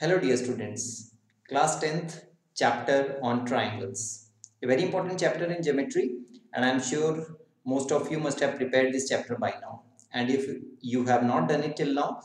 Hello dear students, class 10th chapter on triangles. A very important chapter in geometry and I am sure most of you must have prepared this chapter by now. And if you have not done it till now,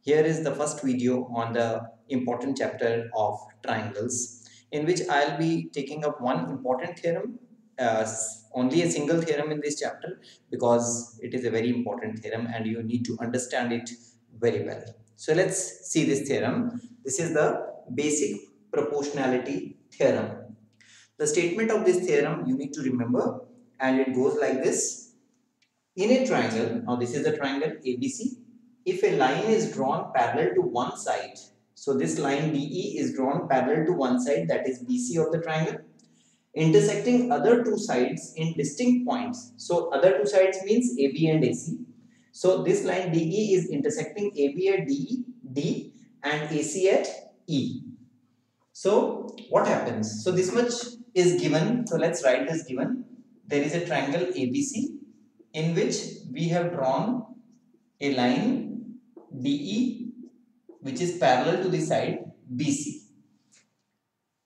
here is the first video on the important chapter of triangles in which I'll be taking up one important theorem, uh, only a single theorem in this chapter because it is a very important theorem and you need to understand it very well. So let's see this theorem. This is the basic proportionality theorem. The statement of this theorem you need to remember and it goes like this. In a triangle, now this is the triangle ABC. If a line is drawn parallel to one side, so this line DE is drawn parallel to one side that is BC of the triangle intersecting other two sides in distinct points. So other two sides means AB and AC so this line DE is intersecting AB at DE, D and AC at E. So what happens? So this much is given. So let's write this given. There is a triangle ABC in which we have drawn a line DE which is parallel to the side BC.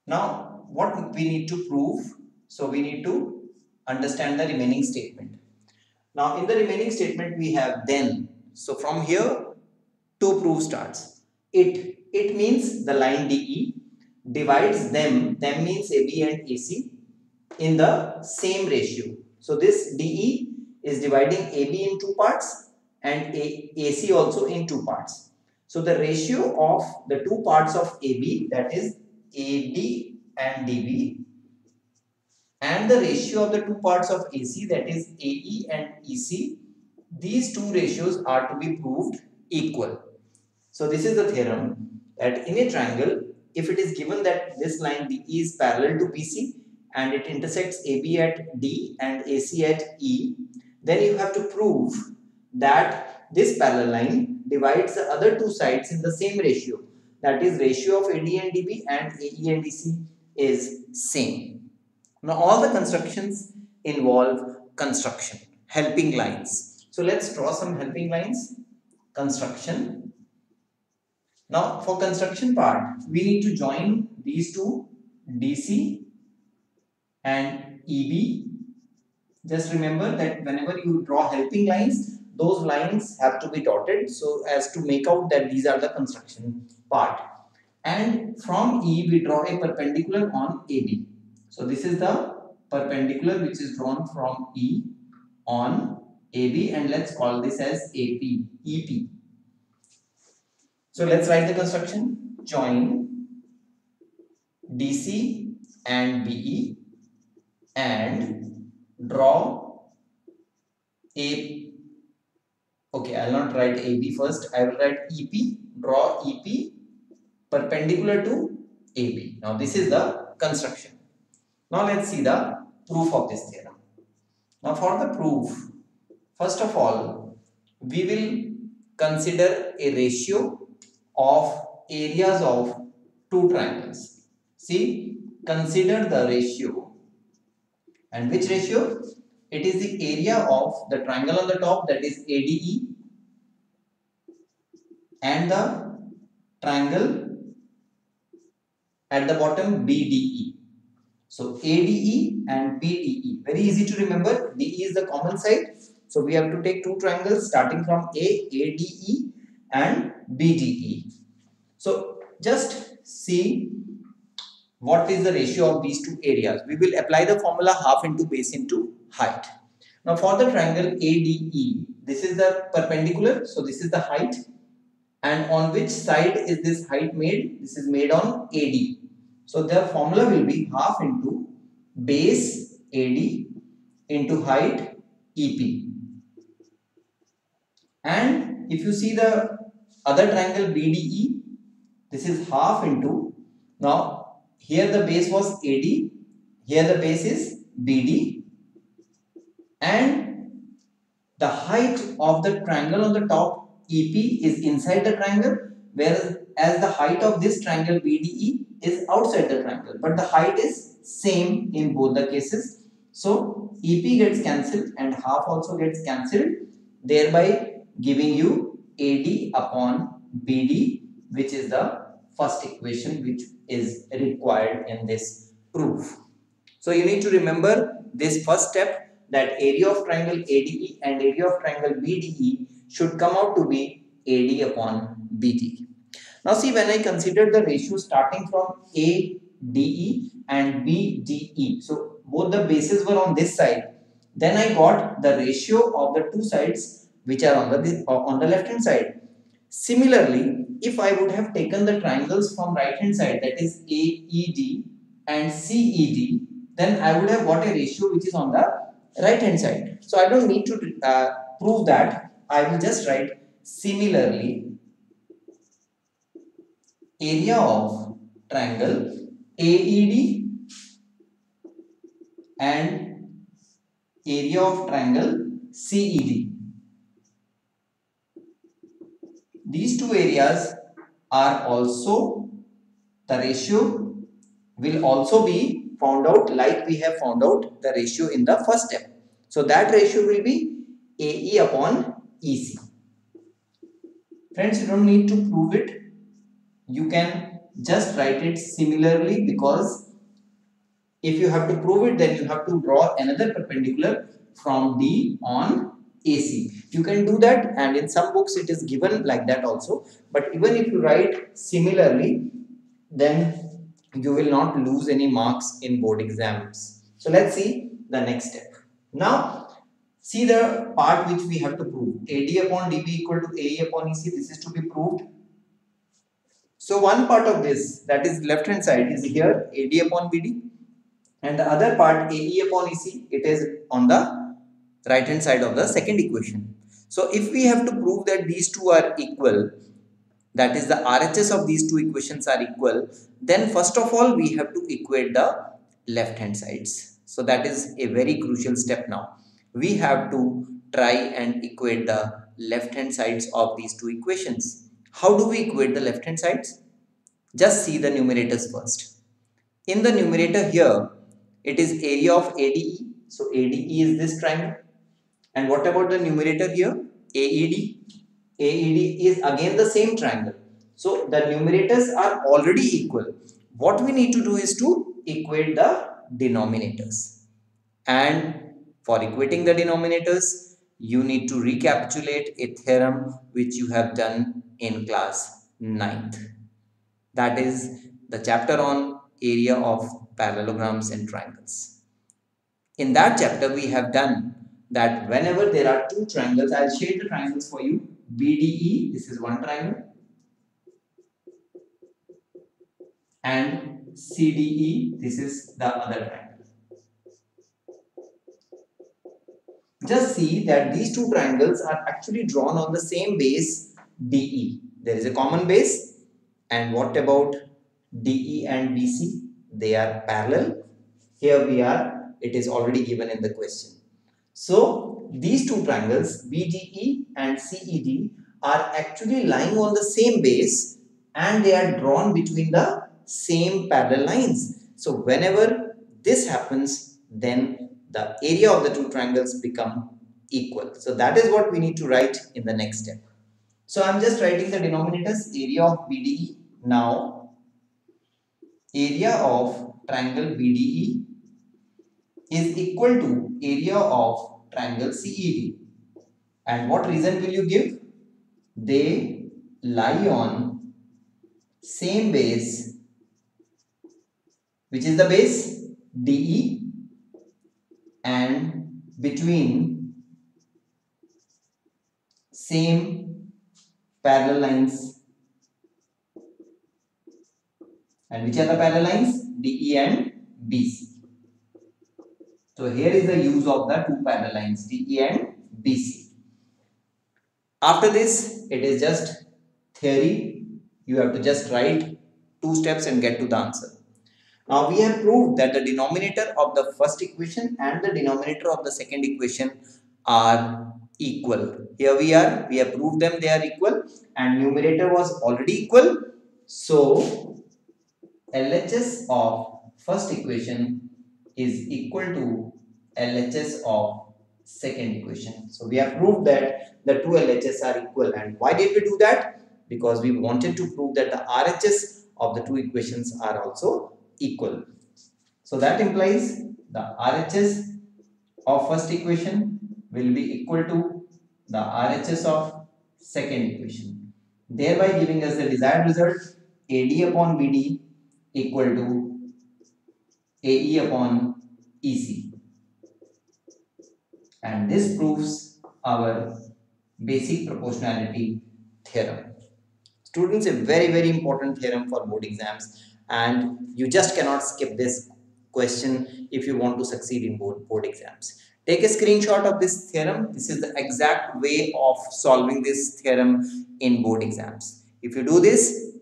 Now what we need to prove? So we need to understand the remaining statement. Now in the remaining statement we have then. So from here two proof starts. It it means the line DE divides them, them means AB and AC in the same ratio. So this DE is dividing AB in two parts and A, AC also in two parts. So the ratio of the two parts of AB that is AD and DB and the ratio of the two parts of AC that is AE and EC these two ratios are to be proved equal. So this is the theorem that in a triangle if it is given that this line DE is parallel to BC and it intersects AB at D and AC at E then you have to prove that this parallel line divides the other two sides in the same ratio that is ratio of AD and DB and AE and DC is same. Now all the constructions involve construction, helping lines. So let's draw some helping lines. Construction. Now for construction part, we need to join these two DC and EB. Just remember that whenever you draw helping lines, those lines have to be dotted so as to make out that these are the construction part. And from E we draw a perpendicular on AB so this is the perpendicular which is drawn from E on AB and let's call this as AP, EP. So let's write the construction. Join DC and BE and draw A. Okay, I'll not write AB first. I will write EP. Draw EP perpendicular to AB. Now this is the construction. Now let's see the proof of this theorem. Now for the proof, first of all, we will consider a ratio of areas of two triangles. See, consider the ratio. And which ratio? It is the area of the triangle on the top that is ADE and the triangle at the bottom BDE. So ADE and BDE, very easy to remember. DE is the common side. So we have to take two triangles starting from A, ADE and BDE. So just see what is the ratio of these two areas. We will apply the formula half into base into height. Now for the triangle ADE, this is the perpendicular. So this is the height. And on which side is this height made? This is made on AD. So the formula will be half into base AD into height EP. And if you see the other triangle BDE, this is half into, now here the base was AD, here the base is BD and the height of the triangle on the top EP is inside the triangle whereas as the height of this triangle BDE is outside the triangle but the height is same in both the cases. So EP gets cancelled and half also gets cancelled thereby giving you AD upon BD which is the first equation which is required in this proof. So you need to remember this first step that area of triangle ADE and area of triangle BDE should come out to be AD upon BD. Now see when I consider the ratio starting from ADE and BDE. So both the bases were on this side. Then I got the ratio of the two sides which are on the on the left hand side. Similarly, if I would have taken the triangles from right hand side that is AED and CED then I would have got a ratio which is on the right hand side. So I don't need to uh, prove that. I will just write similarly area of triangle AED and area of triangle CED. These two areas are also the ratio will also be found out like we have found out the ratio in the first step. So that ratio will be AE upon EC. Friends, you don't need to prove it. You can just write it similarly because if you have to prove it then you have to draw another perpendicular from D on AC. You can do that and in some books it is given like that also. But even if you write similarly then you will not lose any marks in board exams. So let's see the next step. Now see the part which we have to prove. AD upon DB equal to AE upon EC. This is to be proved. So one part of this that is left hand side is here AD upon BD and the other part AE upon EC it is on the right hand side of the second equation. So if we have to prove that these two are equal that is the RHS of these two equations are equal then first of all we have to equate the left hand sides. So that is a very crucial step now. We have to try and equate the left hand sides of these two equations. How do we equate the left hand sides? Just see the numerators first. In the numerator here it is area of ADE so ADE is this triangle and what about the numerator here AED AED is again the same triangle. So the numerators are already equal. What we need to do is to equate the denominators. And for equating the denominators, you need to recapitulate a theorem which you have done in class 9th. That is the chapter on area of parallelograms and triangles. In that chapter, we have done that whenever there are two triangles, I'll shade the triangles for you BDE, this is one triangle, and CDE, this is the other triangle. Just see that these two triangles are actually drawn on the same base DE. There is a common base and what about DE and BC? They are parallel. Here we are, it is already given in the question. So these two triangles BDE and CED are actually lying on the same base and they are drawn between the same parallel lines. So whenever this happens then the area of the two triangles become equal. So that is what we need to write in the next step. So I am just writing the denominators area of BDE. Now area of triangle BDE is equal to area of triangle CED. And what reason will you give? They lie on same base. Which is the base? DE and between same parallel lines. And which are the parallel lines? DE and BC. So here is the use of the two parallel lines DE and BC. After this, it is just theory. You have to just write two steps and get to the answer. Now we have proved that the denominator of the first equation and the denominator of the second equation are equal. Here we are, we have proved them they are equal and numerator was already equal. So LHS of first equation is equal to LHS of second equation. So we have proved that the two LHS are equal and why did we do that? Because we wanted to prove that the RHS of the two equations are also equal. So that implies the RHS of first equation will be equal to the RHS of second equation thereby giving us the desired result AD upon BD equal to AE upon EC and this proves our basic proportionality theorem. Students, a very very important theorem for board exams and you just cannot skip this question if you want to succeed in board, board exams. Take a screenshot of this theorem. This is the exact way of solving this theorem in board exams. If you do this,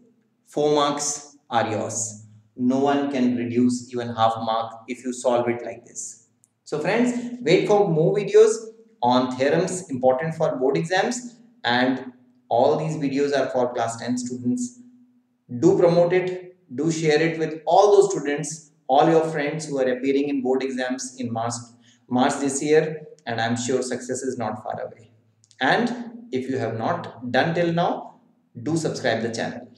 4 marks are yours. No one can reduce even half mark if you solve it like this. So friends, wait for more videos on theorems important for board exams and all these videos are for class 10 students. Do promote it, do share it with all those students, all your friends who are appearing in board exams in March March this year and I'm sure success is not far away. And if you have not done till now, do subscribe the channel.